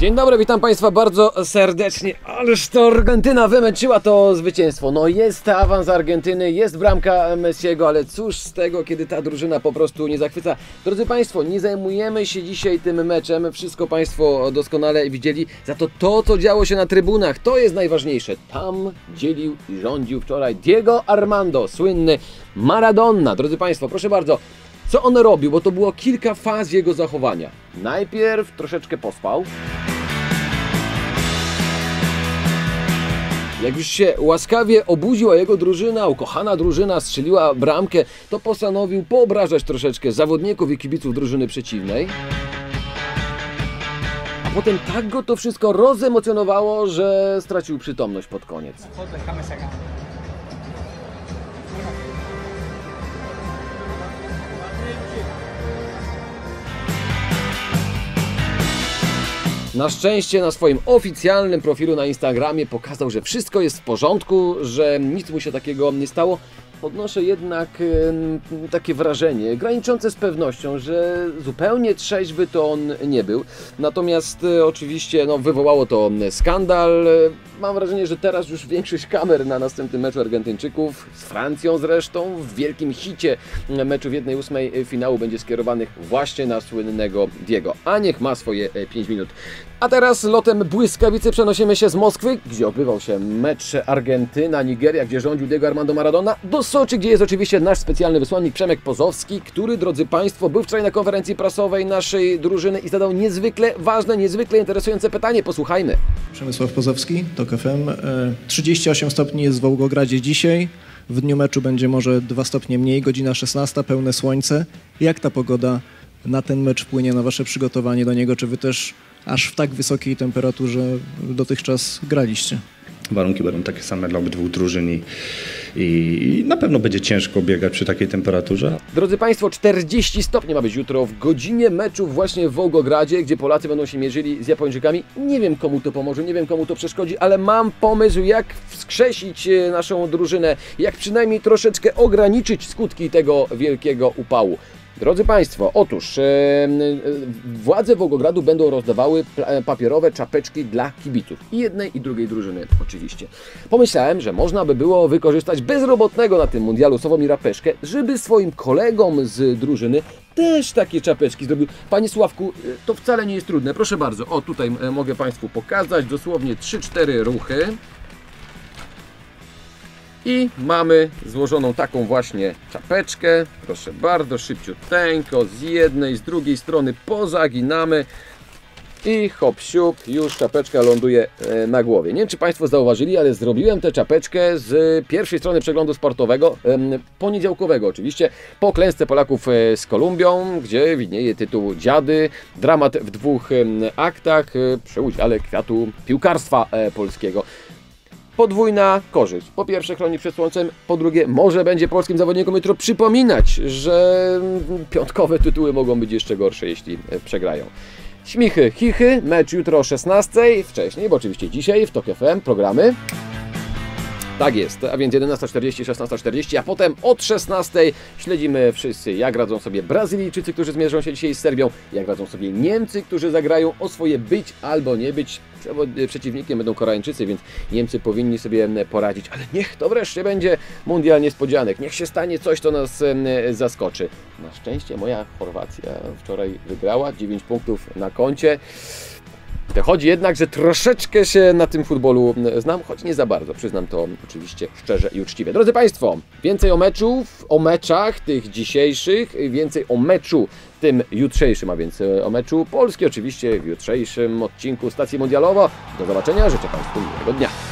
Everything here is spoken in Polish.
Dzień dobry, witam Państwa bardzo serdecznie. Ależ to Argentyna wymęczyła to zwycięstwo. No jest awans Argentyny, jest bramka Messiego, ale cóż z tego, kiedy ta drużyna po prostu nie zachwyca. Drodzy Państwo, nie zajmujemy się dzisiaj tym meczem. Wszystko Państwo doskonale widzieli. Za to to, co działo się na trybunach, to jest najważniejsze. Tam dzielił i rządził wczoraj Diego Armando, słynny Maradona. Drodzy Państwo, proszę bardzo. Co on robił? Bo to było kilka faz jego zachowania. Najpierw troszeczkę pospał. Jak już się łaskawie obudziła jego drużyna, ukochana drużyna strzeliła bramkę, to postanowił poobrażać troszeczkę zawodników i kibiców drużyny przeciwnej. A potem tak go to wszystko rozemocjonowało, że stracił przytomność pod koniec. Na szczęście na swoim oficjalnym profilu na Instagramie pokazał, że wszystko jest w porządku, że nic mu się takiego nie stało. Odnoszę jednak em, takie wrażenie, graniczące z pewnością, że zupełnie trzeźwy to on nie był. Natomiast e, oczywiście no, wywołało to skandal. E, Mam wrażenie, że teraz już większość kamer na następnym meczu Argentyńczyków, z Francją zresztą, w wielkim hicie meczu w 1-8 finału będzie skierowanych właśnie na słynnego Diego. A niech ma swoje 5 minut. A teraz lotem błyskawicy przenosimy się z Moskwy, gdzie odbywał się mecz Argentyna-Nigeria, gdzie rządził Diego Armando Maradona, do Soczi, gdzie jest oczywiście nasz specjalny wysłannik Przemek Pozowski, który, drodzy Państwo, był wczoraj na konferencji prasowej naszej drużyny i zadał niezwykle ważne, niezwykle interesujące pytanie. Posłuchajmy. Przemysław Pozowski, TOK FM. E, 38 stopni jest w Wołgogradzie dzisiaj. W dniu meczu będzie może 2 stopnie mniej, godzina 16, pełne słońce. Jak ta pogoda na ten mecz wpłynie na wasze przygotowanie do niego? Czy wy też aż w tak wysokiej temperaturze dotychczas graliście? Warunki będą takie same dla obydwu drużyn i, i na pewno będzie ciężko biegać przy takiej temperaturze. Drodzy Państwo, 40 stopni ma być jutro w godzinie meczu właśnie w Wołgogradzie, gdzie Polacy będą się mierzyli z Japończykami. Nie wiem komu to pomoże, nie wiem komu to przeszkodzi, ale mam pomysł jak wskrzesić e, naszą drużynę, jak przynajmniej troszeczkę ograniczyć skutki tego wielkiego upału. Drodzy Państwo, otóż e, władze Wołgogradu będą rozdawały e, papierowe czapeczki dla kibiców. I jednej i drugiej drużyny oczywiście. Pomyślałem, że można by było wykorzystać bezrobotnego na tym mundialu Sławomira Peszkę, żeby swoim kolegom z drużyny też takie czapeczki zrobił. Panie Sławku, to wcale nie jest trudne. Proszę bardzo, o tutaj mogę Państwu pokazać dosłownie 3-4 ruchy. I mamy złożoną taką właśnie czapeczkę. Proszę bardzo, szybciuteńko, z jednej, z drugiej strony pozaginamy. I hop siup, już czapeczka ląduje e, na głowie. Nie wiem, czy Państwo zauważyli, ale zrobiłem tę czapeczkę z pierwszej strony przeglądu sportowego, poniedziałkowego oczywiście, po klęsce Polaków e, z Kolumbią, gdzie widnieje tytuł Dziady, dramat w dwóch aktach e, przy udziale kwiatu piłkarstwa polskiego podwójna korzyść. Po pierwsze chroni przed słońcem, po drugie może będzie polskim zawodnikom jutro przypominać, że piątkowe tytuły mogą być jeszcze gorsze, jeśli e, przegrają. Śmichy, chichy, mecz jutro o 16, wcześniej, bo oczywiście dzisiaj w TOK FM programy. Tak jest, a więc 11.40, 16.40, a potem od 16.00 śledzimy wszyscy, jak radzą sobie Brazylijczycy, którzy zmierzą się dzisiaj z Serbią, jak radzą sobie Niemcy, którzy zagrają o swoje być albo nie być. Przewo- Przeciwnikiem będą Koreańczycy, więc Niemcy powinni sobie poradzić, ale niech to wreszcie będzie mundial niespodzianek, niech się stanie coś, co nas zaskoczy. Na szczęście moja Chorwacja wczoraj wygrała, 9 punktów na koncie. Wychodzi jednak, że troszeczkę się na tym futbolu znam, choć nie za bardzo, przyznam to oczywiście szczerze i uczciwie. Drodzy Państwo, więcej o meczów, o meczach tych dzisiejszych, więcej o meczu tym jutrzejszym, a więc e, o meczu Polski oczywiście w jutrzejszym odcinku Stacji Mundialowo. Do zobaczenia, życzę Państwu miłego dnia.